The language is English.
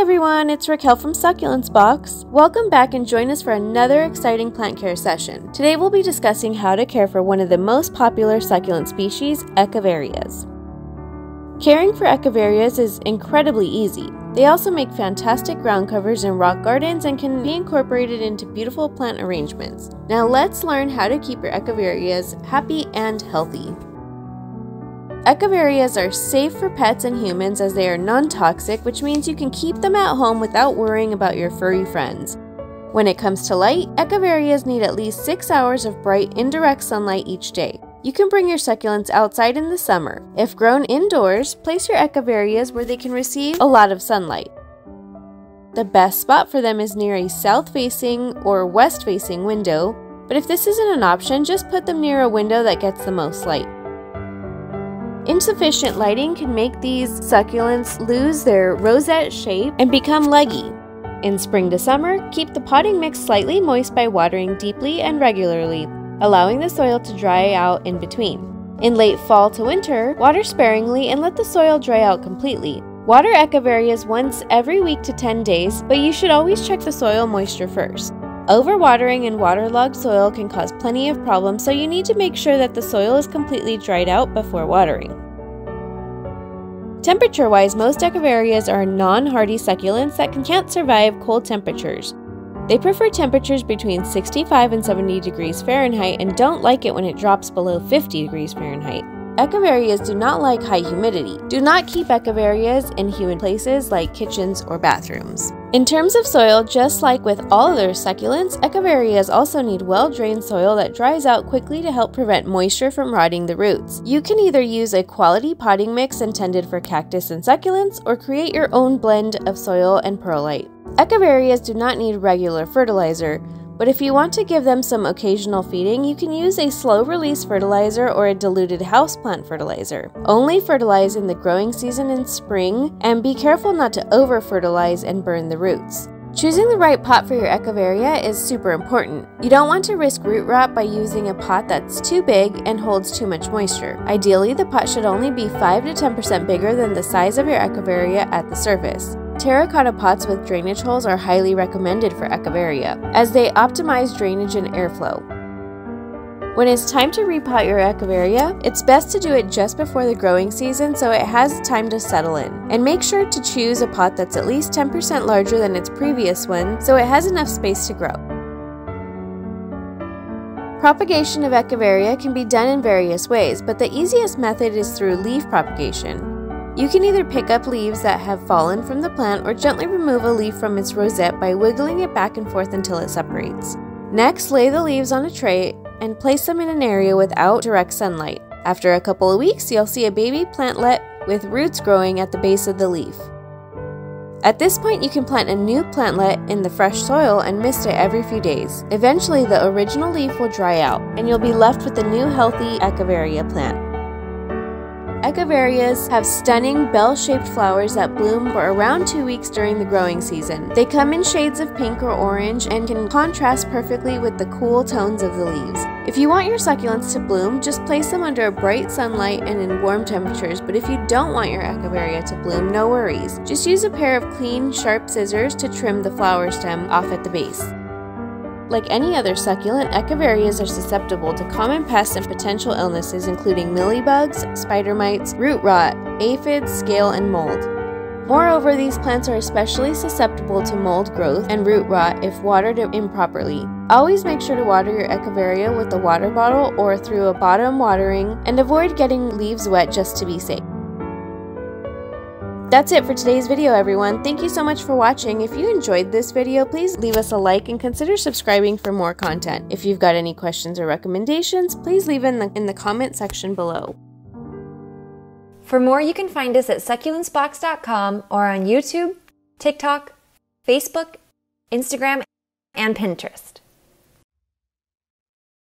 everyone, it's Raquel from Succulents Box. Welcome back and join us for another exciting plant care session. Today we'll be discussing how to care for one of the most popular succulent species, Echeverias. Caring for Echeverias is incredibly easy. They also make fantastic ground covers in rock gardens and can be incorporated into beautiful plant arrangements. Now let's learn how to keep your Echeverias happy and healthy. Echeverias are safe for pets and humans as they are non-toxic, which means you can keep them at home without worrying about your furry friends. When it comes to light, Echeverias need at least 6 hours of bright indirect sunlight each day. You can bring your succulents outside in the summer. If grown indoors, place your Echeverias where they can receive a lot of sunlight. The best spot for them is near a south-facing or west-facing window, but if this isn't an option, just put them near a window that gets the most light. Insufficient lighting can make these succulents lose their rosette shape and become leggy. In spring to summer, keep the potting mix slightly moist by watering deeply and regularly, allowing the soil to dry out in between. In late fall to winter, water sparingly and let the soil dry out completely. Water echeverias once every week to 10 days, but you should always check the soil moisture first. Overwatering and waterlogged soil can cause plenty of problems, so you need to make sure that the soil is completely dried out before watering. Temperature wise, most echeverias are non hardy succulents that can't survive cold temperatures. They prefer temperatures between 65 and 70 degrees Fahrenheit and don't like it when it drops below 50 degrees Fahrenheit. Echeverias do not like high humidity. Do not keep echeverias in humid places like kitchens or bathrooms. In terms of soil, just like with all other succulents, echeverias also need well-drained soil that dries out quickly to help prevent moisture from rotting the roots. You can either use a quality potting mix intended for cactus and succulents or create your own blend of soil and perlite. Echeverias do not need regular fertilizer, but if you want to give them some occasional feeding, you can use a slow release fertilizer or a diluted houseplant fertilizer. Only fertilize in the growing season in spring, and be careful not to over fertilize and burn the roots. Choosing the right pot for your echeveria is super important. You don't want to risk root rot by using a pot that's too big and holds too much moisture. Ideally, the pot should only be 5 to 10% bigger than the size of your echeveria at the surface. Terracotta pots with drainage holes are highly recommended for Echeveria, as they optimize drainage and airflow. When it's time to repot your Echeveria, it's best to do it just before the growing season so it has time to settle in. And make sure to choose a pot that's at least 10% larger than its previous one so it has enough space to grow. Propagation of Echeveria can be done in various ways, but the easiest method is through leaf propagation. You can either pick up leaves that have fallen from the plant or gently remove a leaf from its rosette by wiggling it back and forth until it separates. Next, lay the leaves on a tray and place them in an area without direct sunlight. After a couple of weeks, you'll see a baby plantlet with roots growing at the base of the leaf. At this point, you can plant a new plantlet in the fresh soil and mist it every few days. Eventually, the original leaf will dry out, and you'll be left with a new healthy Echeveria plant. Echeverias have stunning bell-shaped flowers that bloom for around two weeks during the growing season. They come in shades of pink or orange and can contrast perfectly with the cool tones of the leaves. If you want your succulents to bloom, just place them under bright sunlight and in warm temperatures, but if you don't want your echeveria to bloom, no worries. Just use a pair of clean, sharp scissors to trim the flower stem off at the base. Like any other succulent, echeverias are susceptible to common pests and potential illnesses including mealybugs, spider mites, root rot, aphids, scale, and mold. Moreover, these plants are especially susceptible to mold growth and root rot if watered improperly. Always make sure to water your echeveria with a water bottle or through a bottom watering and avoid getting leaves wet just to be safe. That's it for today's video, everyone. Thank you so much for watching. If you enjoyed this video, please leave us a like and consider subscribing for more content. If you've got any questions or recommendations, please leave in the, in the comment section below. For more, you can find us at succulentsbox.com or on YouTube, TikTok, Facebook, Instagram, and Pinterest.